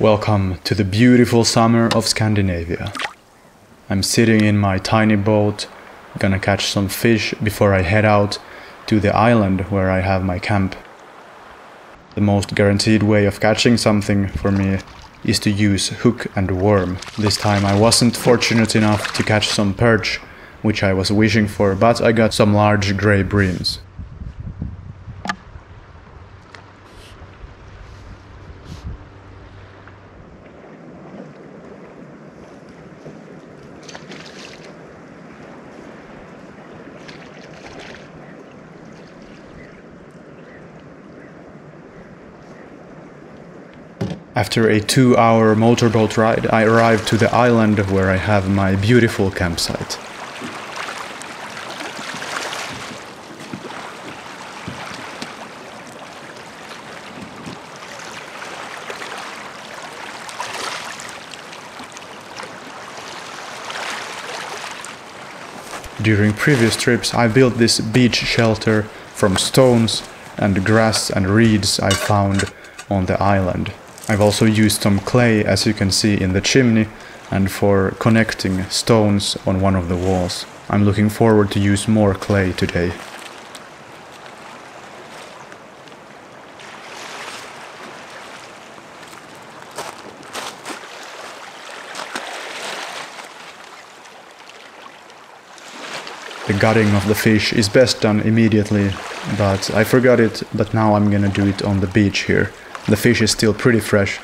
Welcome to the beautiful summer of Scandinavia. I'm sitting in my tiny boat, gonna catch some fish before I head out to the island where I have my camp. The most guaranteed way of catching something for me is to use hook and worm. This time I wasn't fortunate enough to catch some perch, which I was wishing for, but I got some large grey breams. After a two hour motorboat ride, I arrived to the island where I have my beautiful campsite. During previous trips, I built this beach shelter from stones and grass and reeds I found on the island. I've also used some clay as you can see in the chimney and for connecting stones on one of the walls. I'm looking forward to use more clay today. The gutting of the fish is best done immediately, but I forgot it, but now I'm gonna do it on the beach here. The fish is still pretty fresh.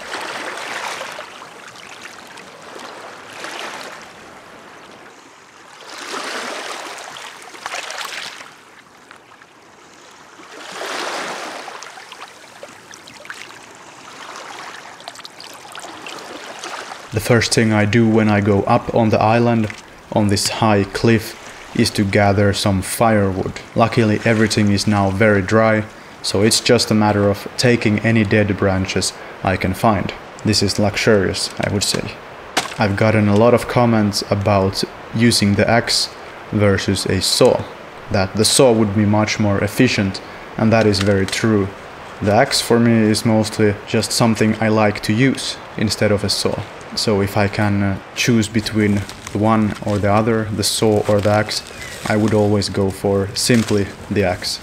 The first thing I do when I go up on the island, on this high cliff, is to gather some firewood. Luckily everything is now very dry, so it's just a matter of taking any dead branches I can find. This is luxurious, I would say. I've gotten a lot of comments about using the axe versus a saw. That the saw would be much more efficient, and that is very true. The axe for me is mostly just something I like to use instead of a saw. So if I can uh, choose between the one or the other, the saw or the axe, I would always go for simply the axe.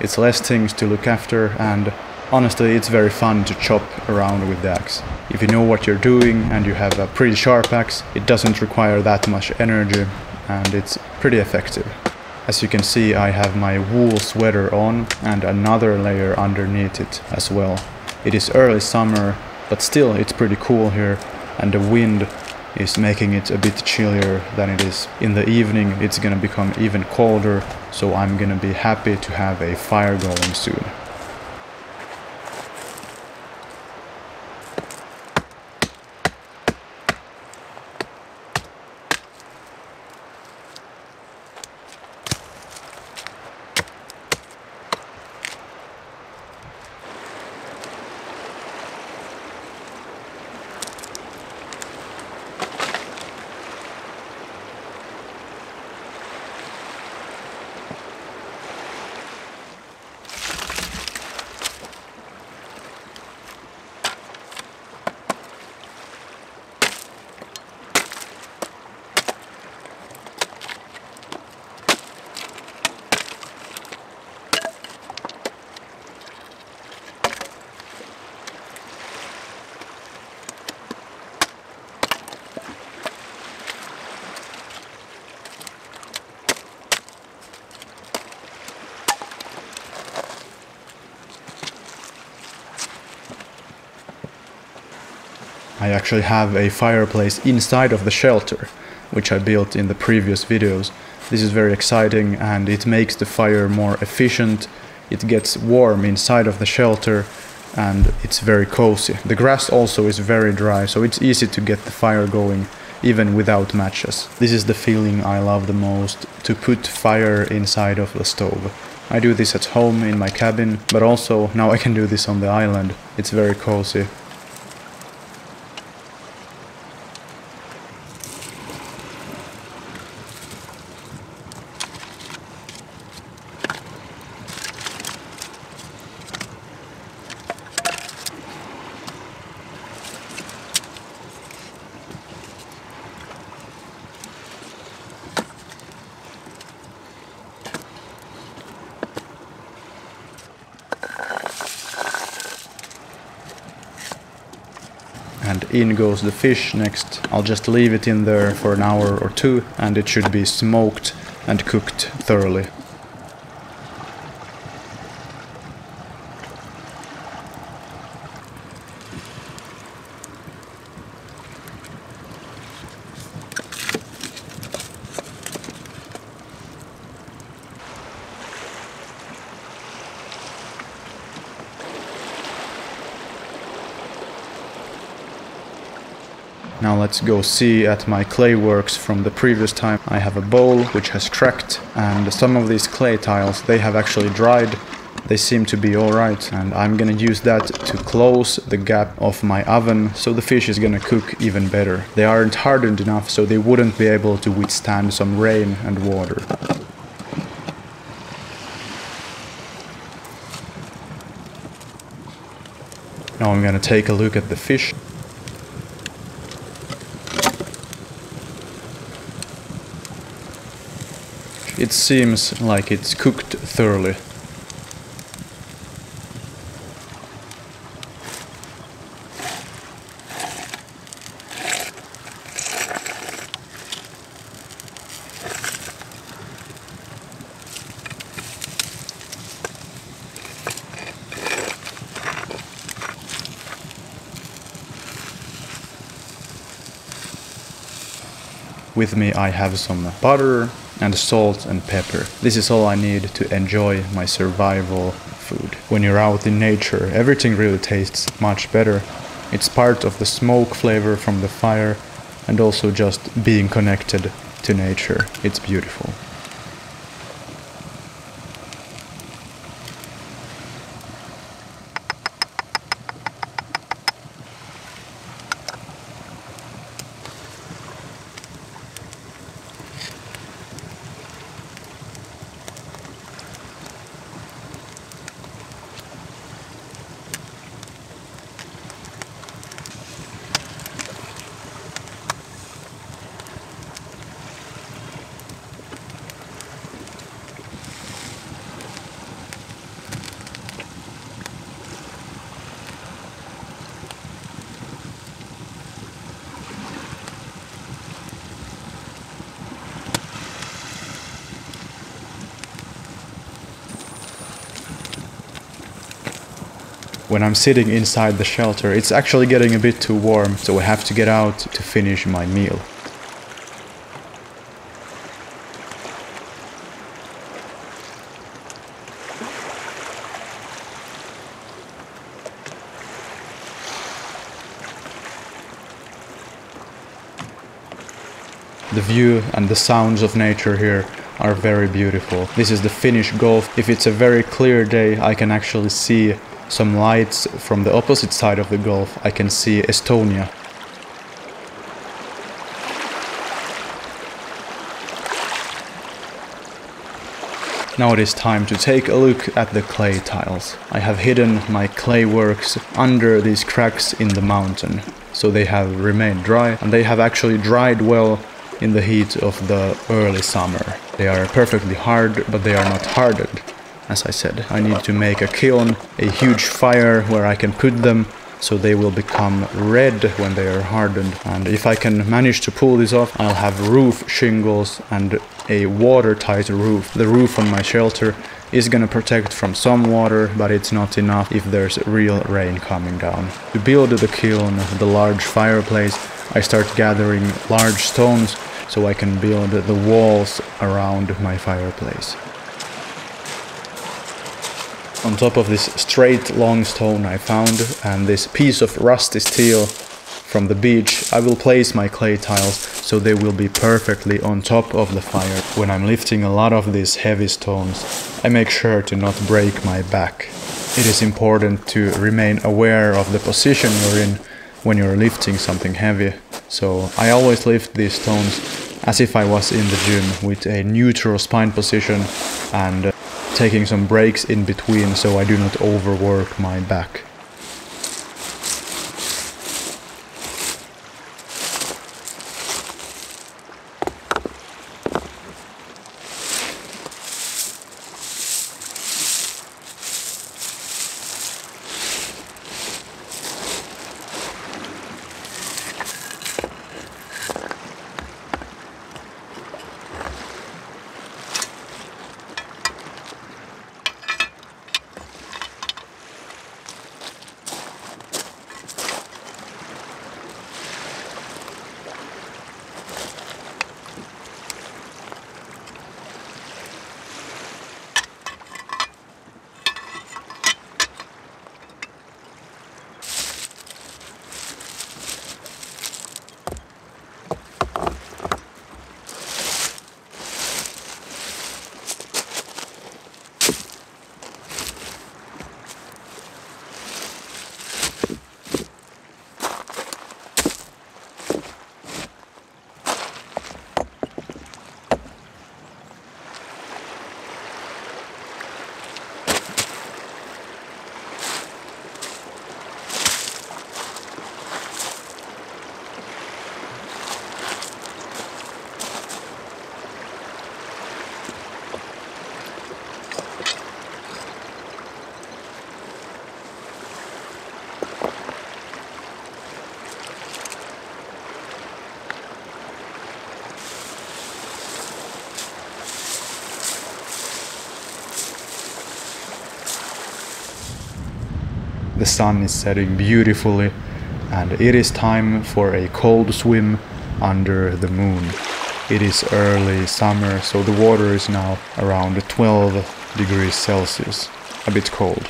It's less things to look after and honestly it's very fun to chop around with the axe. If you know what you're doing and you have a pretty sharp axe, it doesn't require that much energy and it's pretty effective. As you can see I have my wool sweater on and another layer underneath it as well. It is early summer but still it's pretty cool here and the wind is making it a bit chillier than it is. In the evening it's gonna become even colder, so I'm gonna be happy to have a fire going soon. I actually have a fireplace inside of the shelter, which I built in the previous videos. This is very exciting and it makes the fire more efficient, it gets warm inside of the shelter and it's very cozy. The grass also is very dry, so it's easy to get the fire going even without matches. This is the feeling I love the most, to put fire inside of the stove. I do this at home in my cabin, but also now I can do this on the island. It's very cozy and in goes the fish next. I'll just leave it in there for an hour or two and it should be smoked and cooked thoroughly. Now let's go see at my clay works from the previous time. I have a bowl which has cracked and some of these clay tiles, they have actually dried. They seem to be alright and I'm gonna use that to close the gap of my oven so the fish is gonna cook even better. They aren't hardened enough so they wouldn't be able to withstand some rain and water. Now I'm gonna take a look at the fish. It seems like it's cooked thoroughly. With me I have some butter and salt and pepper. This is all I need to enjoy my survival food. When you're out in nature, everything really tastes much better. It's part of the smoke flavor from the fire and also just being connected to nature. It's beautiful. When I'm sitting inside the shelter, it's actually getting a bit too warm, so I have to get out to finish my meal. The view and the sounds of nature here are very beautiful. This is the Finnish Gulf. If it's a very clear day, I can actually see some lights from the opposite side of the Gulf. I can see Estonia. Now it is time to take a look at the clay tiles. I have hidden my clay works under these cracks in the mountain, so they have remained dry and they have actually dried well in the heat of the early summer. They are perfectly hard, but they are not hardened. As I said, I need to make a kiln, a huge fire where I can put them so they will become red when they are hardened. And if I can manage to pull this off, I'll have roof shingles and a watertight roof. The roof on my shelter is gonna protect from some water, but it's not enough if there's real rain coming down. To build the kiln, the large fireplace, I start gathering large stones so I can build the walls around my fireplace. On top of this straight long stone I found and this piece of rusty steel from the beach, I will place my clay tiles so they will be perfectly on top of the fire. When I'm lifting a lot of these heavy stones, I make sure to not break my back. It is important to remain aware of the position you're in when you're lifting something heavy. So I always lift these stones as if I was in the gym with a neutral spine position and uh, taking some breaks in between so I do not overwork my back. The sun is setting beautifully, and it is time for a cold swim under the moon. It is early summer, so the water is now around 12 degrees Celsius, a bit cold.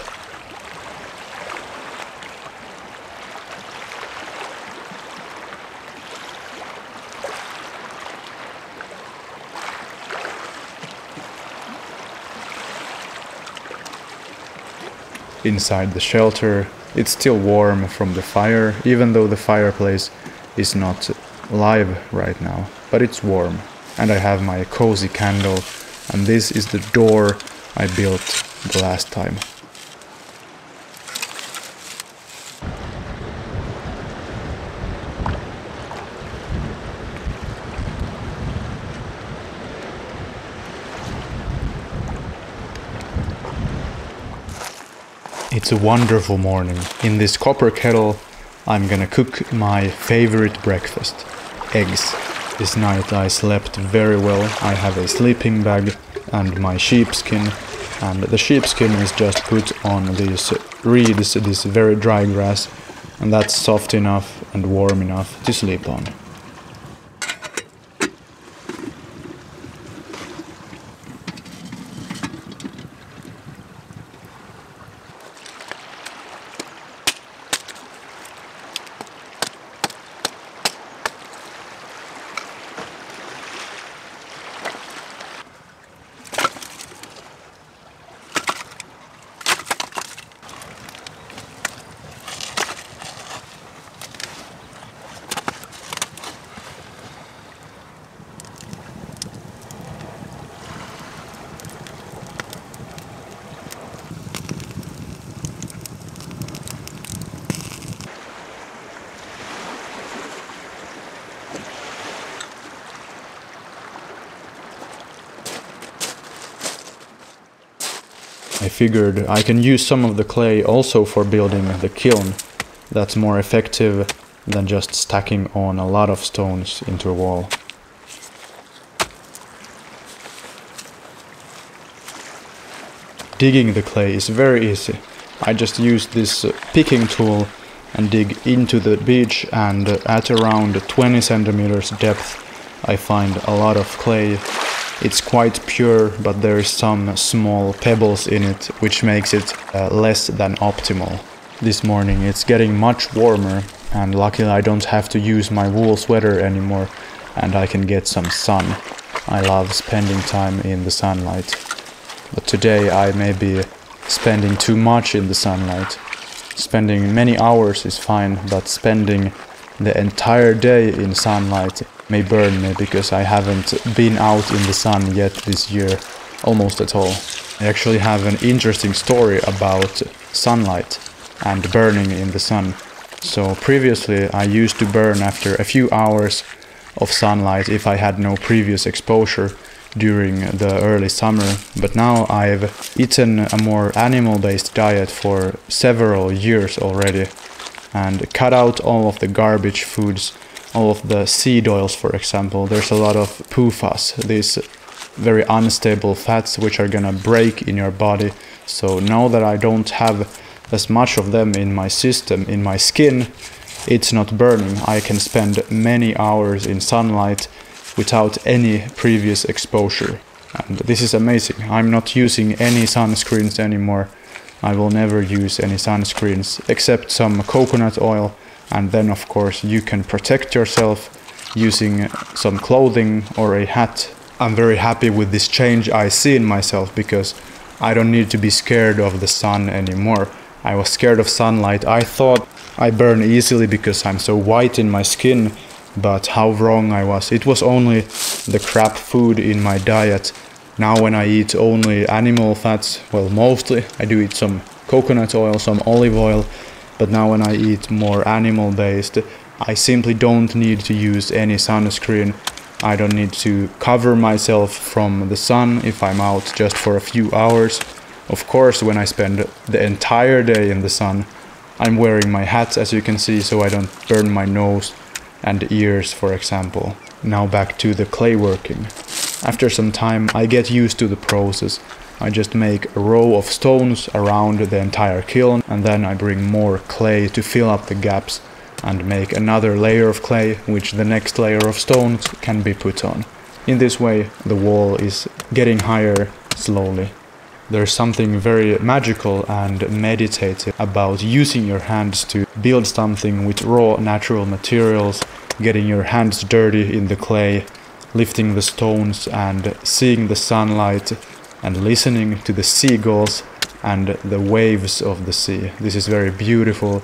Inside the shelter, it's still warm from the fire, even though the fireplace is not live right now, but it's warm. And I have my cozy candle, and this is the door I built the last time. It's a wonderful morning. In this copper kettle, I'm gonna cook my favorite breakfast eggs. This night I slept very well. I have a sleeping bag and my sheepskin, and the sheepskin is just put on these reeds, this very dry grass, and that's soft enough and warm enough to sleep on. Figured I can use some of the clay also for building the kiln. That's more effective than just stacking on a lot of stones into a wall. Digging the clay is very easy. I just use this uh, picking tool and dig into the beach and at around 20 centimeters depth I find a lot of clay it's quite pure, but there is some small pebbles in it, which makes it uh, less than optimal. This morning it's getting much warmer, and luckily I don't have to use my wool sweater anymore, and I can get some sun. I love spending time in the sunlight. But today I may be spending too much in the sunlight. Spending many hours is fine, but spending the entire day in sunlight may burn me because I haven't been out in the sun yet this year, almost at all. I actually have an interesting story about sunlight and burning in the sun. So previously I used to burn after a few hours of sunlight if I had no previous exposure during the early summer, but now I've eaten a more animal-based diet for several years already and cut out all of the garbage foods all of the seed oils, for example, there's a lot of PUFAs, these very unstable fats which are gonna break in your body. So now that I don't have as much of them in my system, in my skin, it's not burning. I can spend many hours in sunlight without any previous exposure. And this is amazing. I'm not using any sunscreens anymore. I will never use any sunscreens except some coconut oil and then of course you can protect yourself using some clothing or a hat. I'm very happy with this change I see in myself because I don't need to be scared of the sun anymore. I was scared of sunlight. I thought I burn easily because I'm so white in my skin, but how wrong I was. It was only the crap food in my diet. Now when I eat only animal fats, well mostly, I do eat some coconut oil, some olive oil, but now when I eat more animal based, I simply don't need to use any sunscreen. I don't need to cover myself from the sun if I'm out just for a few hours. Of course, when I spend the entire day in the sun, I'm wearing my hat as you can see so I don't burn my nose and ears for example. Now back to the clay working. After some time I get used to the process I just make a row of stones around the entire kiln and then I bring more clay to fill up the gaps and make another layer of clay which the next layer of stones can be put on. In this way the wall is getting higher slowly. There's something very magical and meditative about using your hands to build something with raw natural materials, getting your hands dirty in the clay, lifting the stones and seeing the sunlight and listening to the seagulls and the waves of the sea. This is very beautiful.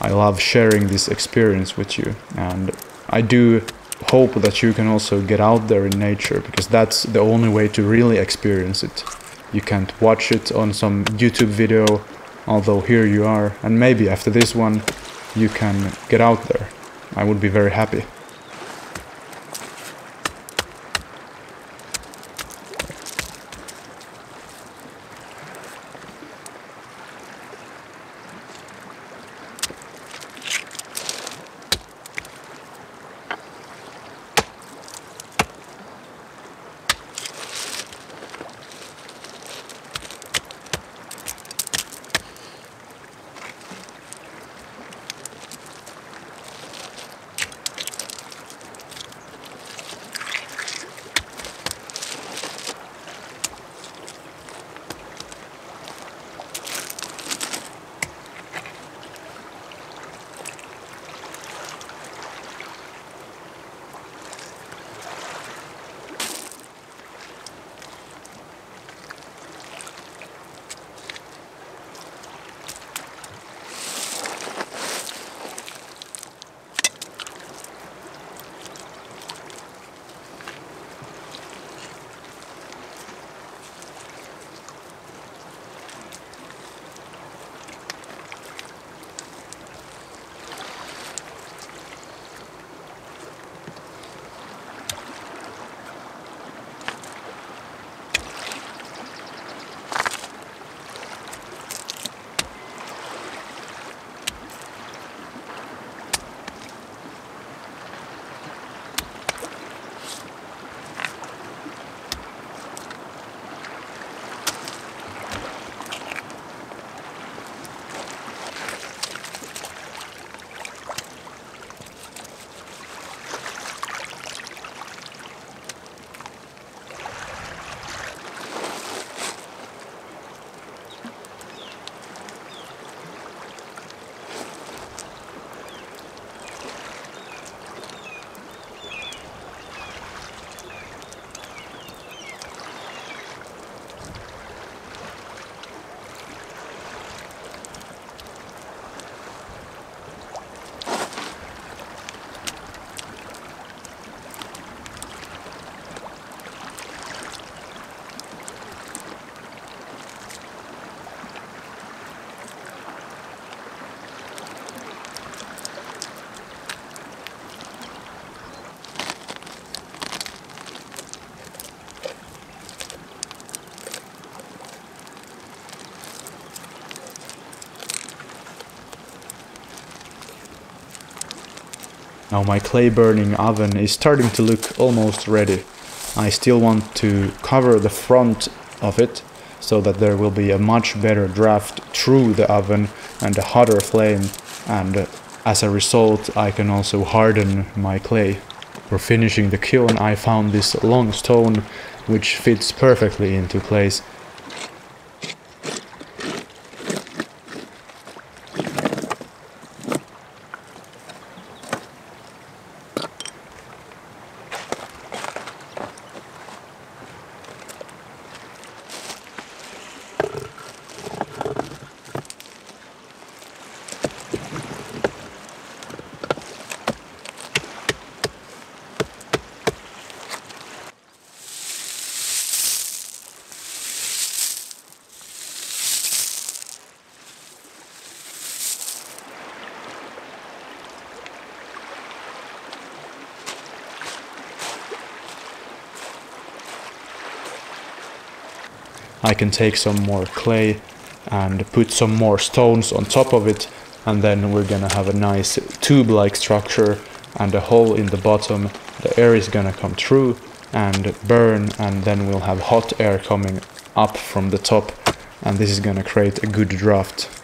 I love sharing this experience with you and I do hope that you can also get out there in nature because that's the only way to really experience it. You can't watch it on some YouTube video, although here you are, and maybe after this one you can get out there. I would be very happy. Now my clay burning oven is starting to look almost ready. I still want to cover the front of it so that there will be a much better draft through the oven and a hotter flame and as a result I can also harden my clay. For finishing the kiln I found this long stone which fits perfectly into place can take some more clay and put some more stones on top of it and then we're gonna have a nice tube-like structure and a hole in the bottom. The air is gonna come through and burn and then we'll have hot air coming up from the top and this is gonna create a good draft.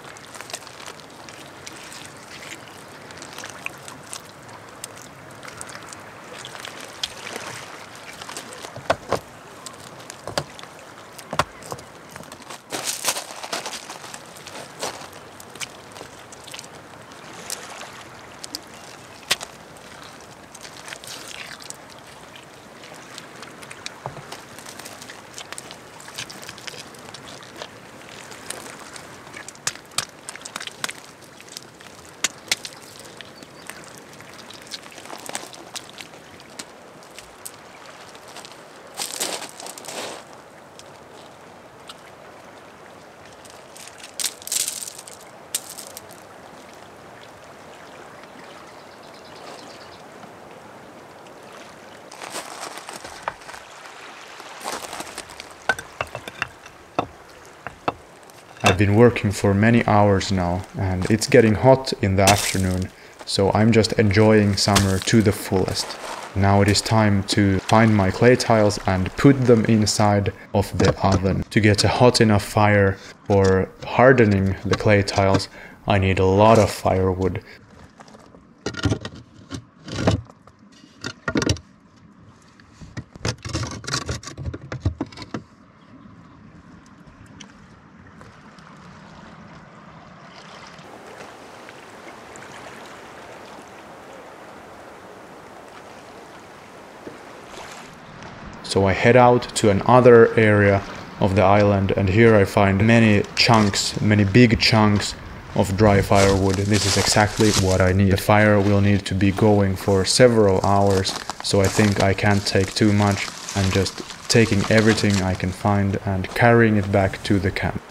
I've been working for many hours now and it's getting hot in the afternoon, so I'm just enjoying summer to the fullest. Now it is time to find my clay tiles and put them inside of the oven. To get a hot enough fire for hardening the clay tiles, I need a lot of firewood. So I head out to another area of the island and here I find many chunks, many big chunks of dry firewood. This is exactly what I need. The fire will need to be going for several hours, so I think I can't take too much. I'm just taking everything I can find and carrying it back to the camp.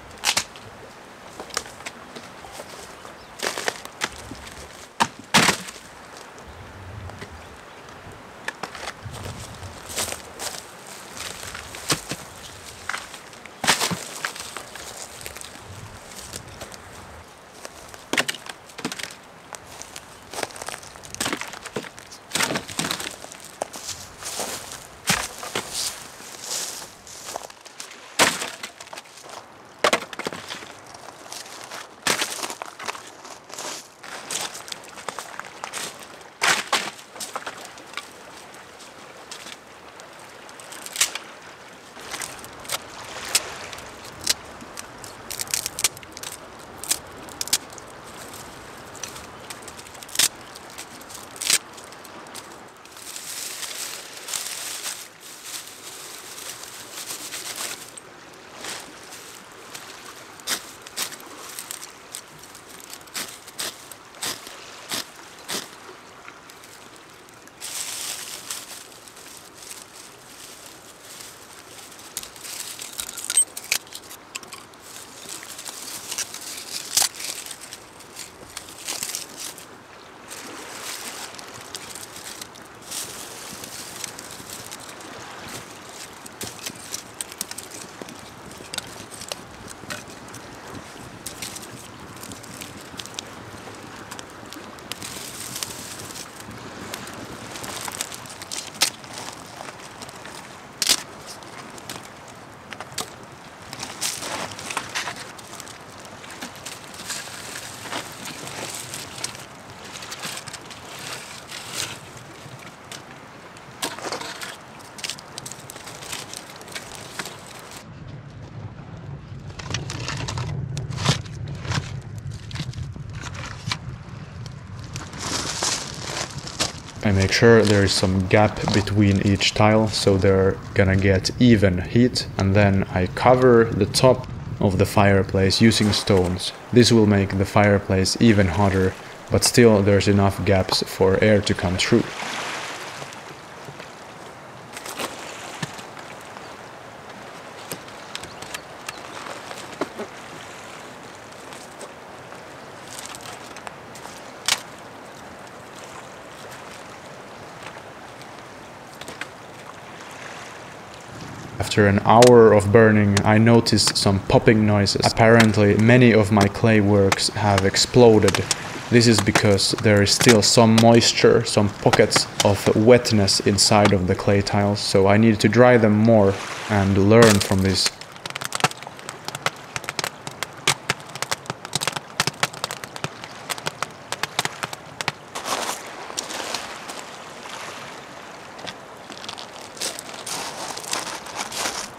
I make sure there is some gap between each tile so they're gonna get even heat and then I cover the top of the fireplace using stones. This will make the fireplace even hotter but still there's enough gaps for air to come through. After an hour of burning, I noticed some popping noises. Apparently, many of my clay works have exploded. This is because there is still some moisture, some pockets of wetness inside of the clay tiles, so I need to dry them more and learn from this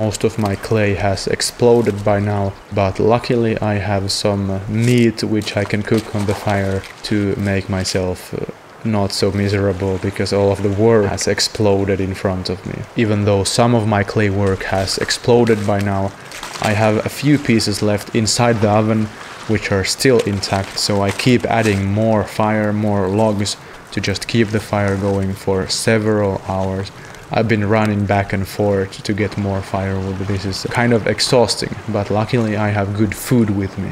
Most of my clay has exploded by now, but luckily I have some meat which I can cook on the fire to make myself uh, not so miserable because all of the work has exploded in front of me. Even though some of my clay work has exploded by now, I have a few pieces left inside the oven which are still intact, so I keep adding more fire, more logs to just keep the fire going for several hours. I've been running back and forth to get more firewood. This is kind of exhausting, but luckily I have good food with me.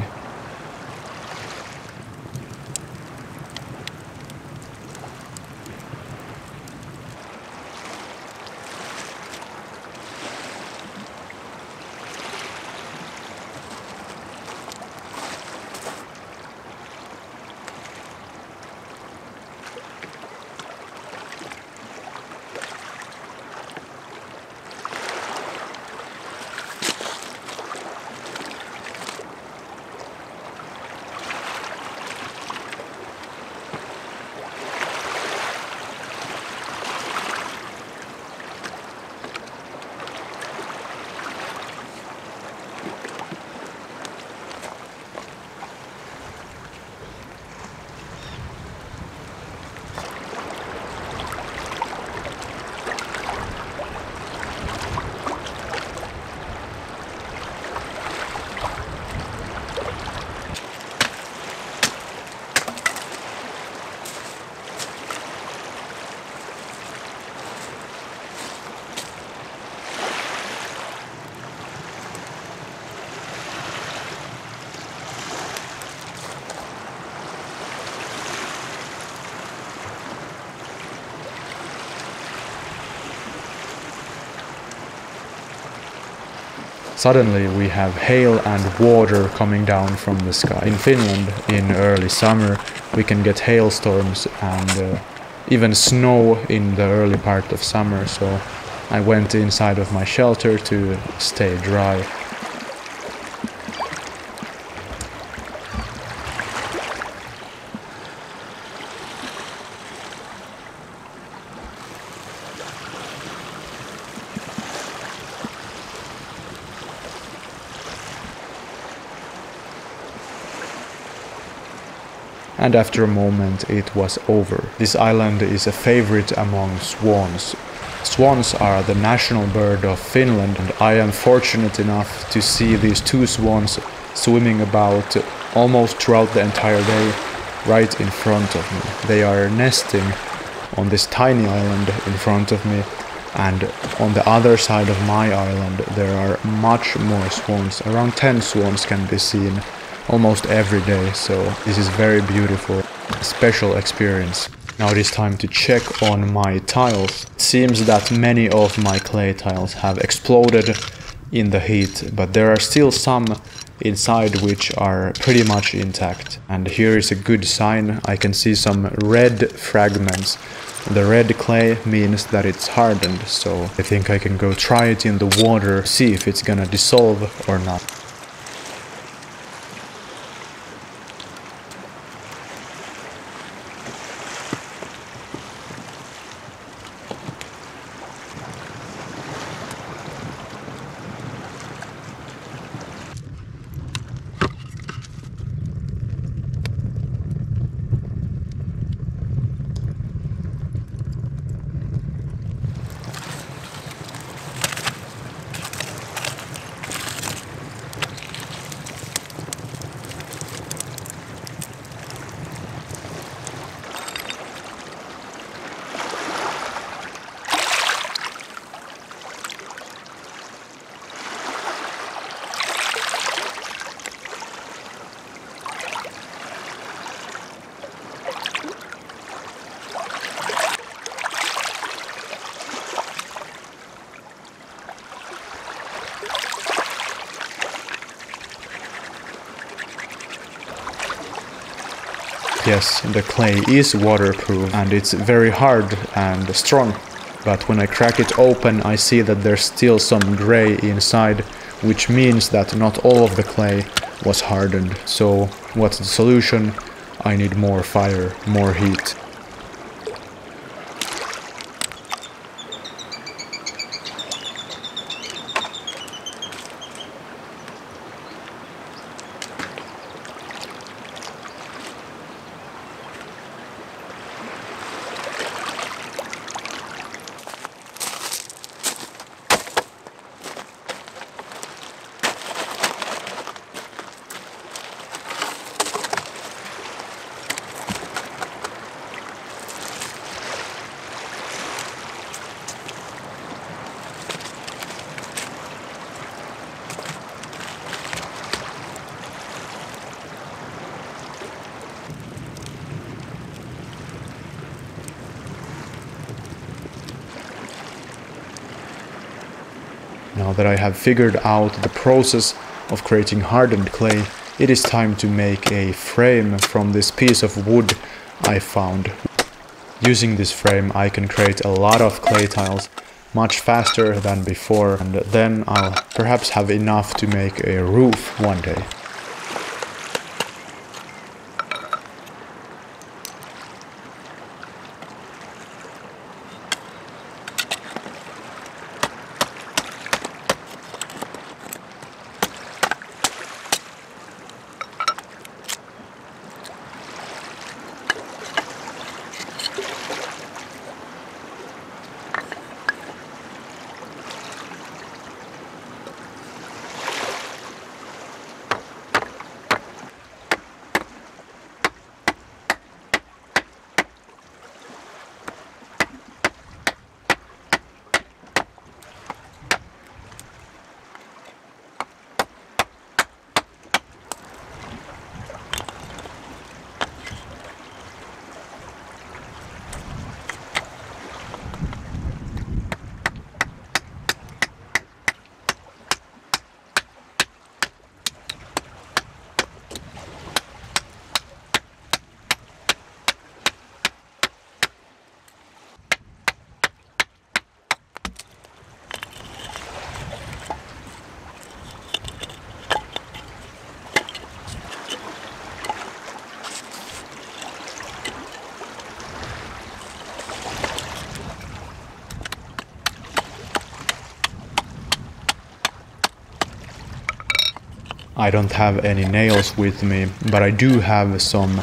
Suddenly we have hail and water coming down from the sky. In Finland, in early summer, we can get hailstorms and uh, even snow in the early part of summer, so I went inside of my shelter to stay dry. And after a moment it was over. This island is a favorite among swans. Swans are the national bird of Finland and I am fortunate enough to see these two swans swimming about almost throughout the entire day right in front of me. They are nesting on this tiny island in front of me and on the other side of my island there are much more swans. Around 10 swans can be seen almost every day, so this is very beautiful, special experience. Now it is time to check on my tiles. It seems that many of my clay tiles have exploded in the heat, but there are still some inside which are pretty much intact. And here is a good sign, I can see some red fragments. The red clay means that it's hardened, so I think I can go try it in the water, see if it's gonna dissolve or not. Yes, the clay is waterproof and it's very hard and strong. But when I crack it open, I see that there's still some gray inside, which means that not all of the clay was hardened. So what's the solution? I need more fire, more heat. That I have figured out the process of creating hardened clay, it is time to make a frame from this piece of wood I found. Using this frame I can create a lot of clay tiles much faster than before and then I'll perhaps have enough to make a roof one day. I don't have any nails with me, but I do have some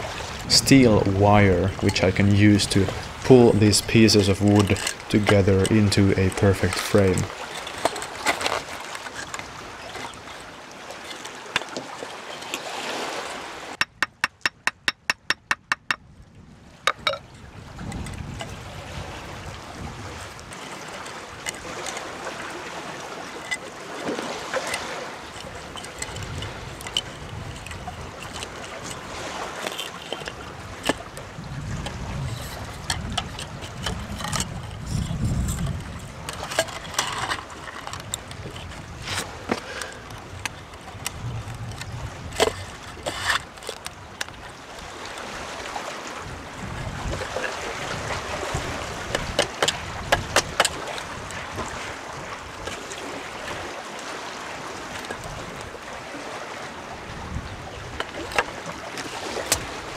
steel wire which I can use to pull these pieces of wood together into a perfect frame.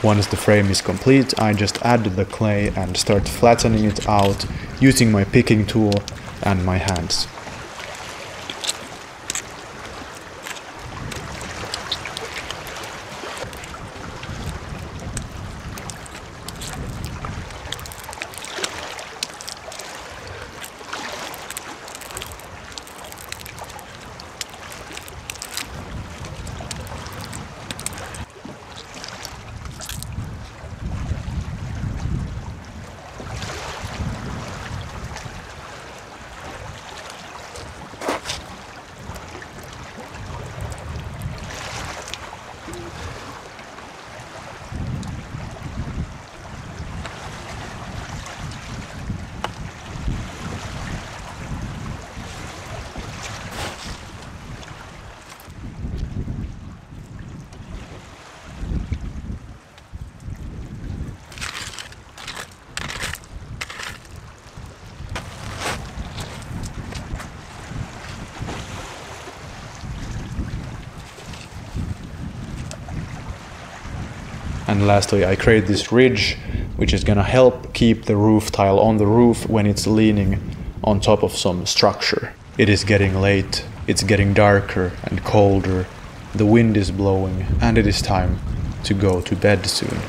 Once the frame is complete, I just add the clay and start flattening it out using my picking tool and my hands. And lastly, I create this ridge, which is gonna help keep the roof tile on the roof when it's leaning on top of some structure. It is getting late, it's getting darker and colder, the wind is blowing, and it is time to go to bed soon.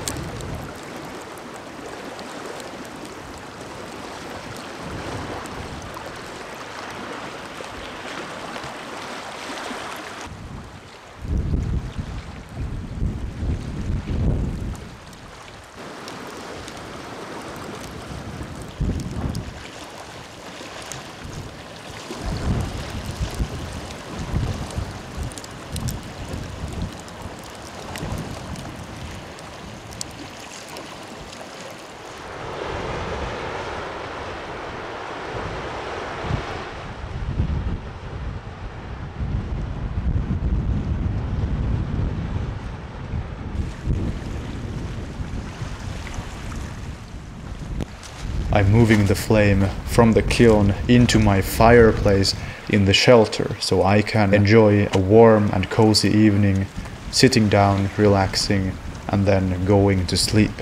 I'm moving the flame from the kiln into my fireplace in the shelter so I can enjoy a warm and cozy evening, sitting down, relaxing, and then going to sleep.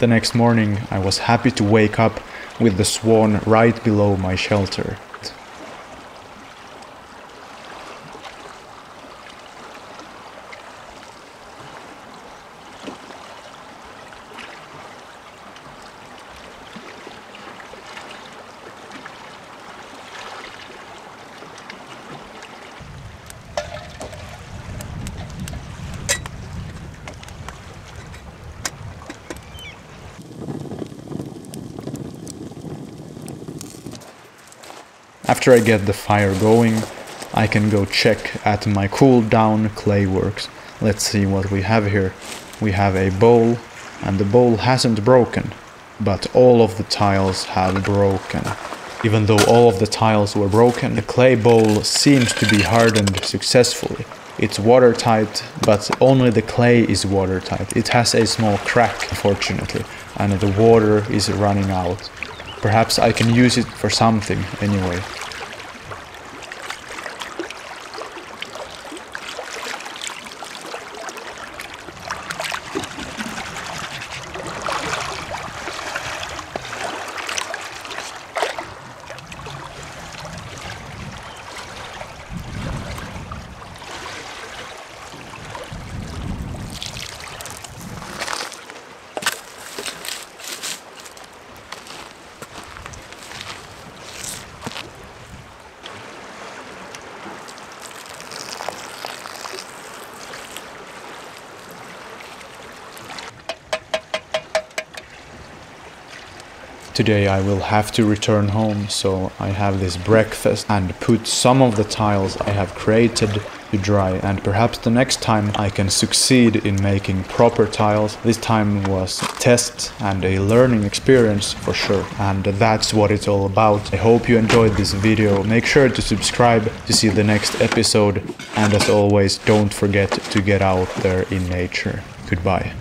The next morning, I was happy to wake up with the swan right below my shelter. After I get the fire going, I can go check at my cool down clay works. Let's see what we have here. We have a bowl, and the bowl hasn't broken, but all of the tiles have broken. Even though all of the tiles were broken, the clay bowl seems to be hardened successfully. It's watertight, but only the clay is watertight. It has a small crack, unfortunately, and the water is running out. Perhaps I can use it for something anyway. Today I will have to return home, so I have this breakfast and put some of the tiles I have created to dry and perhaps the next time I can succeed in making proper tiles. This time was a test and a learning experience for sure and that's what it's all about. I hope you enjoyed this video. Make sure to subscribe to see the next episode and as always don't forget to get out there in nature. Goodbye.